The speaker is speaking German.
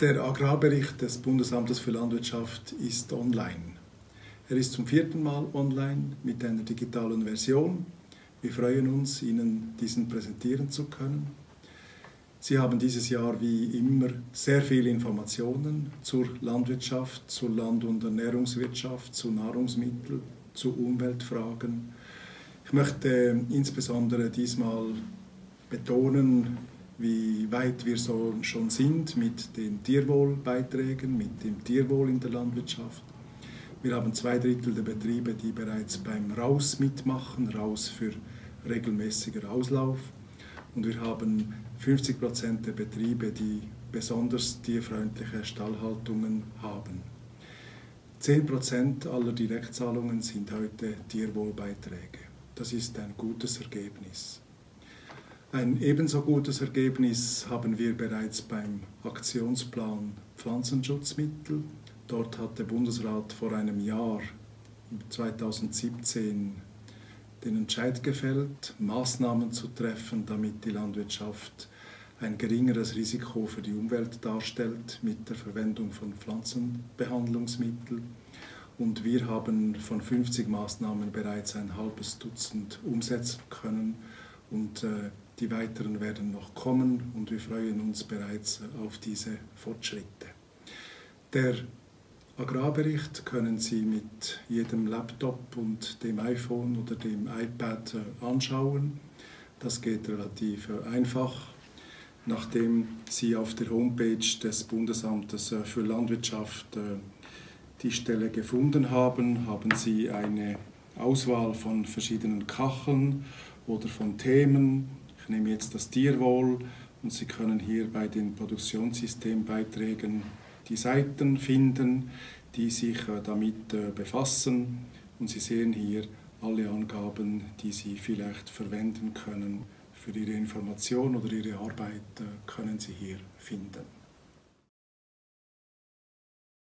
Der Agrarbericht des Bundesamtes für Landwirtschaft ist online. Er ist zum vierten Mal online mit einer digitalen Version. Wir freuen uns, Ihnen diesen präsentieren zu können. Sie haben dieses Jahr wie immer sehr viele Informationen zur Landwirtschaft, zur Land- und Ernährungswirtschaft, zu Nahrungsmitteln, zu Umweltfragen. Ich möchte insbesondere diesmal betonen, wie weit wir so schon sind mit den Tierwohlbeiträgen, mit dem Tierwohl in der Landwirtschaft. Wir haben zwei Drittel der Betriebe, die bereits beim Raus mitmachen, Raus für regelmäßiger Auslauf. Und wir haben 50 Prozent der Betriebe, die besonders tierfreundliche Stallhaltungen haben. 10 Prozent aller Direktzahlungen sind heute Tierwohlbeiträge. Das ist ein gutes Ergebnis. Ein ebenso gutes Ergebnis haben wir bereits beim Aktionsplan Pflanzenschutzmittel Dort hat der Bundesrat vor einem Jahr, 2017, den Entscheid gefällt, Maßnahmen zu treffen, damit die Landwirtschaft ein geringeres Risiko für die Umwelt darstellt mit der Verwendung von Pflanzenbehandlungsmitteln. Und wir haben von 50 Maßnahmen bereits ein halbes Dutzend umsetzen können und äh, die weiteren werden noch kommen und wir freuen uns bereits auf diese Fortschritte. Der Agrarbericht können Sie mit jedem Laptop und dem iPhone oder dem iPad äh, anschauen. Das geht relativ äh, einfach. Nachdem Sie auf der Homepage des Bundesamtes äh, für Landwirtschaft die Stelle gefunden haben, haben Sie eine Auswahl von verschiedenen Kacheln oder von Themen. Ich nehme jetzt das Tierwohl und Sie können hier bei den Produktionssystembeiträgen die Seiten finden, die sich äh, damit äh, befassen. Und Sie sehen hier alle Angaben, die Sie vielleicht verwenden können für Ihre Information oder Ihre Arbeit, äh, können Sie hier finden.